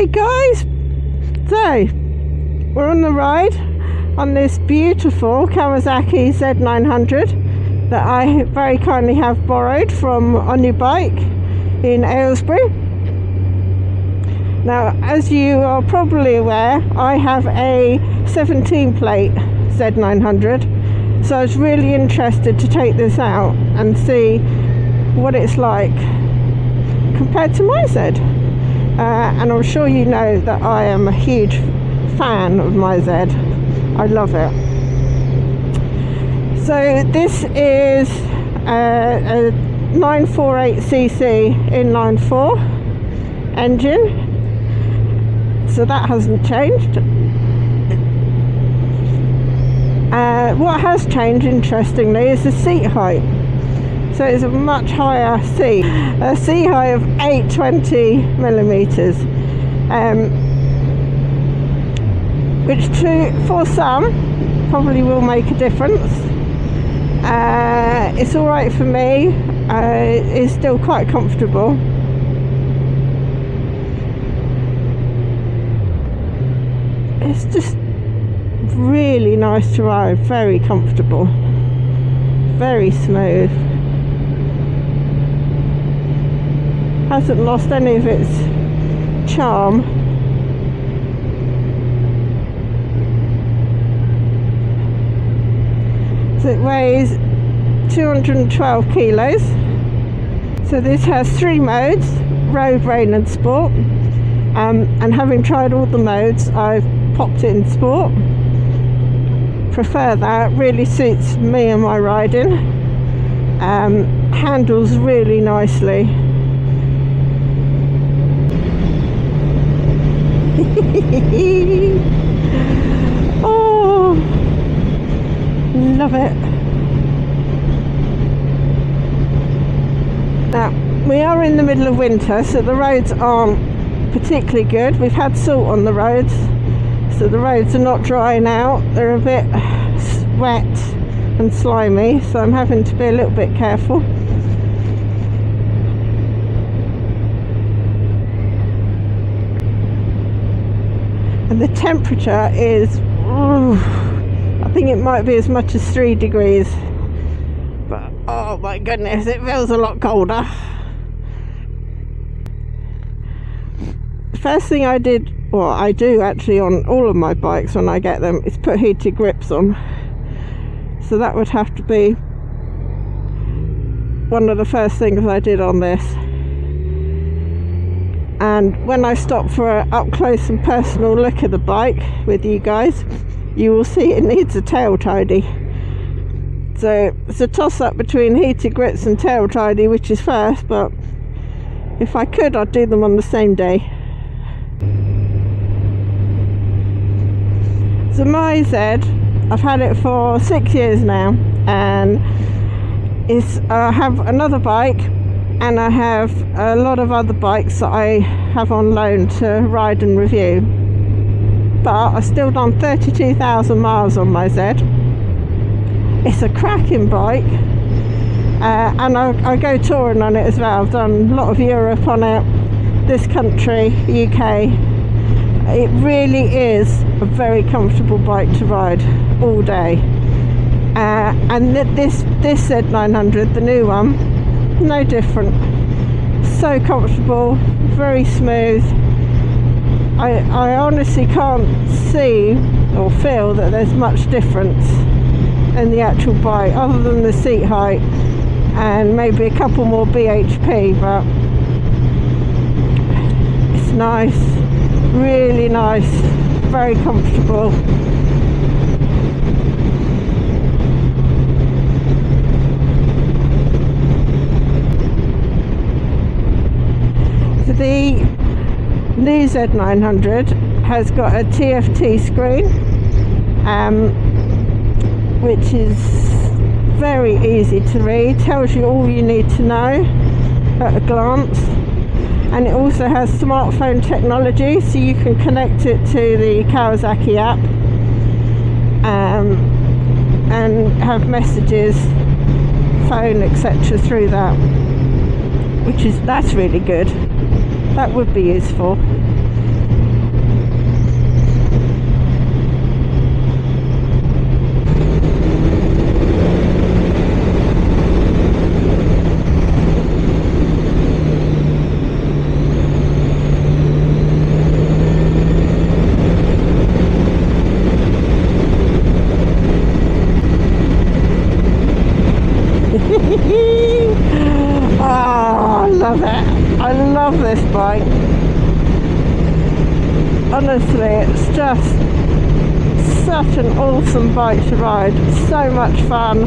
Hi guys! So, we're on the ride on this beautiful Kawasaki Z900 that I very kindly have borrowed from On Your Bike in Aylesbury. Now, as you are probably aware, I have a 17 plate Z900, so I was really interested to take this out and see what it's like compared to my Z. Uh, and I'm sure you know that I am a huge fan of my Z. I love it. So this is a, a 948cc inline four engine. So that hasn't changed. Uh, what has changed, interestingly, is the seat height so it's a much higher sea a sea high of 820 millimeters, um, which to for some probably will make a difference. Uh, it's all right for me. Uh, it's still quite comfortable. It's just really nice to ride, very comfortable, very smooth. Hasn't lost any of its charm. So it weighs 212 kilos. So this has three modes, road, rain and sport. Um, and having tried all the modes, I've popped it in sport. Prefer that, really suits me and my riding. Um, handles really nicely. oh, love it. Now, we are in the middle of winter, so the roads aren't particularly good. We've had salt on the roads, so the roads are not drying out. They're a bit wet and slimy, so I'm having to be a little bit careful. And the temperature is ooh, I think it might be as much as three degrees. But oh my goodness it feels a lot colder. The first thing I did well I do actually on all of my bikes when I get them is put heated grips on. So that would have to be one of the first things I did on this and when I stop for an up close and personal look at the bike with you guys you will see it needs a tail tidy. So it's a toss up between heated grips and tail tidy which is first but if I could I'd do them on the same day. So my Z I've had it for six years now and it's I have another bike and I have a lot of other bikes that I have on loan to ride and review. But I've still done 32,000 miles on my Z. It's a cracking bike uh, and I, I, go touring on it as well. I've done a lot of Europe on it this country UK it really is a very comfortable bike to ride all day. Uh, and this this Z900 the new one no different. So comfortable very smooth. I, I honestly can't see or feel that there's much difference in the actual bike other than the seat height and maybe a couple more BHP but it's nice really nice very comfortable PZ900 has got a TFT screen um, which is very easy to read, tells you all you need to know at a glance. And it also has smartphone technology so you can connect it to the Kawasaki app um, and have messages, phone etc through that which is that's really good. That would be useful. Honestly, it's just such an awesome bike to ride. So much fun.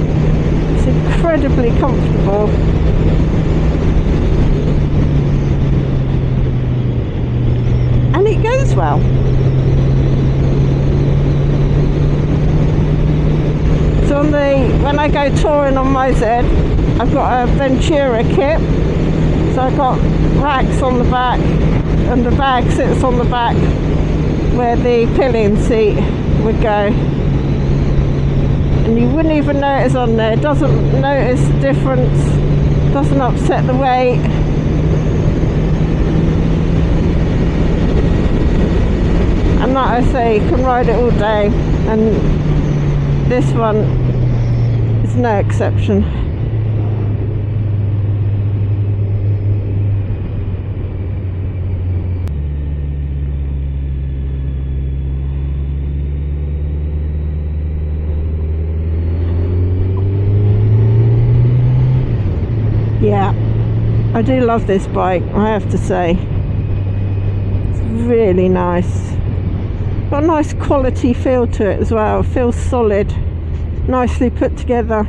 It's incredibly comfortable. And it goes well. So on the when I go touring on my Z, I've got a Ventura kit. So I've got racks on the back and the bag sits on the back where the pillion seat would go. And you wouldn't even notice on there. Doesn't notice the difference. Doesn't upset the weight. And like I say you can ride it all day. And this one is no exception yeah I do love this bike I have to say. It's really nice. Got a nice quality feel to it as well. Feels solid. Nicely put together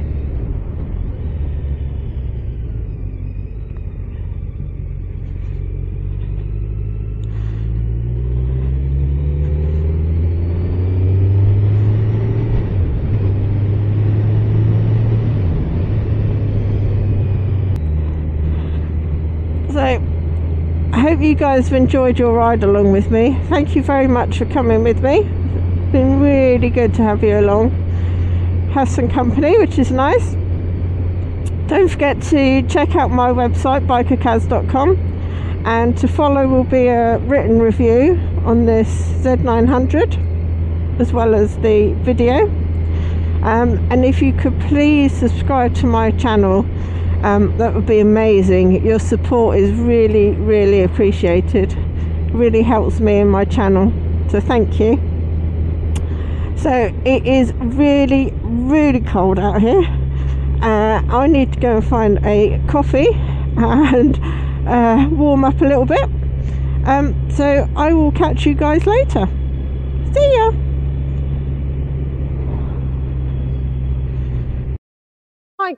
So, I hope you guys have enjoyed your ride along with me. Thank you very much for coming with me. It's been really good to have you along. Have some company, which is nice. Don't forget to check out my website, bikerkaz.com, and to follow will be a written review on this Z900 as well as the video. Um, and if you could please subscribe to my channel um, that would be amazing. Your support is really, really appreciated. really helps me and my channel. So thank you. So it is really, really cold out here. Uh, I need to go and find a coffee and uh, warm up a little bit. Um, so I will catch you guys later. See ya.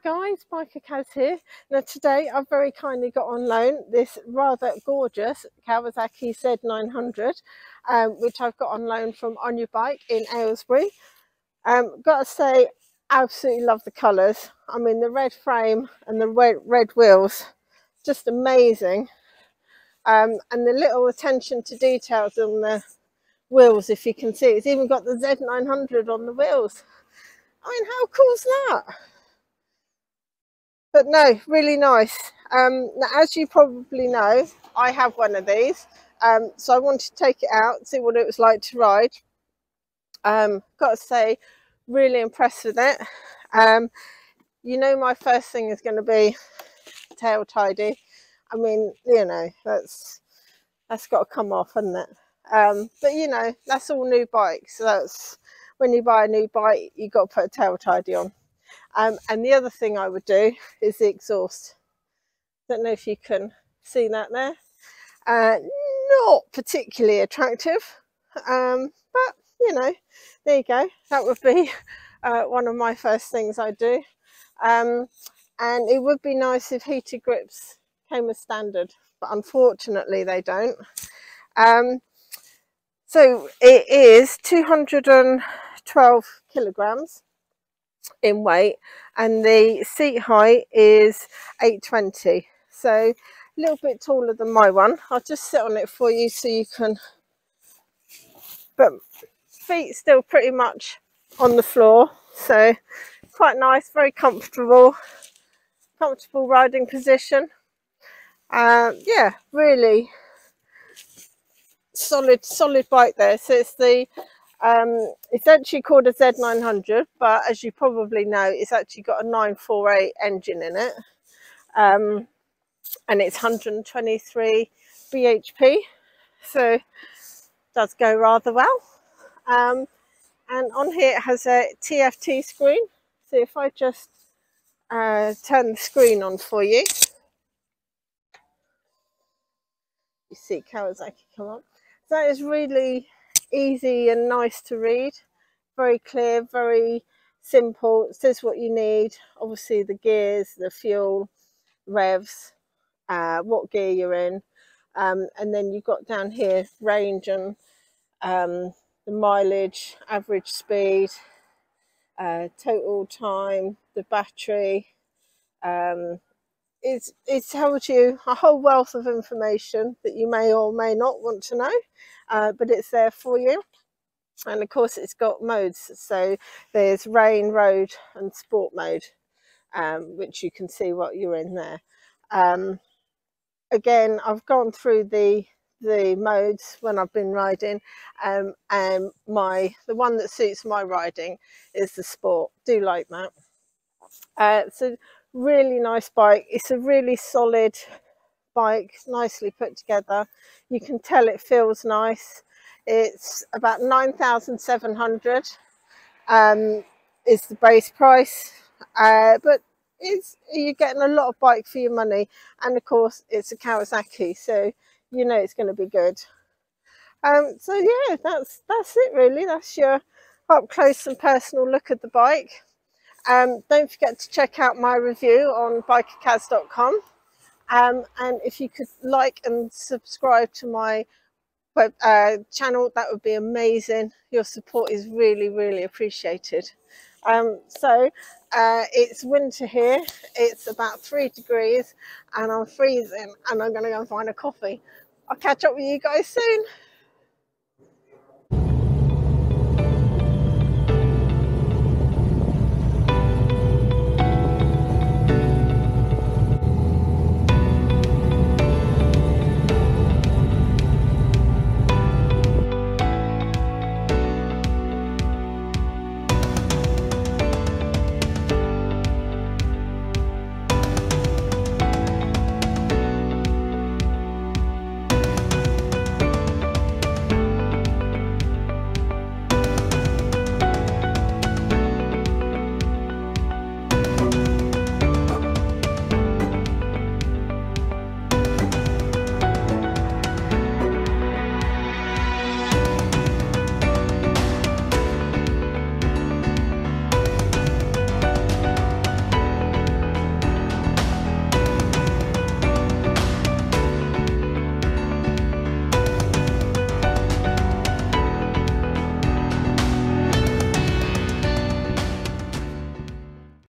Guys, Biker Kaz here. Now today I've very kindly got on loan this rather gorgeous Kawasaki Z900 um, which I've got on loan from On Your Bike in Aylesbury. Um, got to say, absolutely love the colours. I mean the red frame and the red, red wheels, just amazing. Um, and the little attention to details on the wheels if you can see. It's even got the Z900 on the wheels. I mean how cool is that? But no really nice. Um, now as you probably know I have one of these. Um, so I wanted to take it out see what it was like to ride. Um, got to say really impressed with it. Um, you know my first thing is going to be tail tidy. I mean you know that's that's got to come off hasn't it? Um, but you know that's all new bikes. So that's when you buy a new bike you've got to put a tail tidy on um, and the other thing I would do is the exhaust. Don't know if you can see that there. Uh, not particularly attractive, um, but you know, there you go. That would be uh, one of my first things I do. Um, and it would be nice if heated grips came as standard, but unfortunately they don't. Um, so it is 212 kilograms in weight and the seat height is 820 so a little bit taller than my one. I'll just sit on it for you so you can but feet still pretty much on the floor. So quite nice very comfortable comfortable riding position. Um, yeah really solid solid bike there. So it's the um, it's actually called a Z900, but as you probably know, it's actually got a 948 engine in it. Um, and it's 123 bhp, so does go rather well. Um, and on here it has a TFT screen. So if I just uh, turn the screen on for you. You see Kawasaki come up. That is really easy and nice to read. Very clear, very simple. It says what you need. Obviously the gears, the fuel, revs, uh, what gear you're in. Um, and then you've got down here range and um, the mileage, average speed, uh, total time, the battery. Um, it's, it tells you a whole wealth of information that you may or may not want to know, uh, but it's there for you. And of course, it's got modes. So there's rain, road, and sport mode, um, which you can see what you're in there. Um, again, I've gone through the the modes when I've been riding um, and my the one that suits my riding is the sport do like that uh, a really nice bike it's a really solid bike nicely put together you can tell it feels nice it's about 9,700 um, is the base price uh, but it's you're getting a lot of bike for your money and of course it's a Kawasaki so you know it's going to be good. Um, so yeah, that's that's it really. That's your up close and personal look at the bike. Um, don't forget to check out my review on bikerkaz.com. Um, and if you could like and subscribe to my web uh, channel, that would be amazing. Your support is really, really appreciated. Um, so uh, it's winter here. It's about three degrees and I'm freezing and I'm going to go and find a coffee. I'll catch up with you guys soon.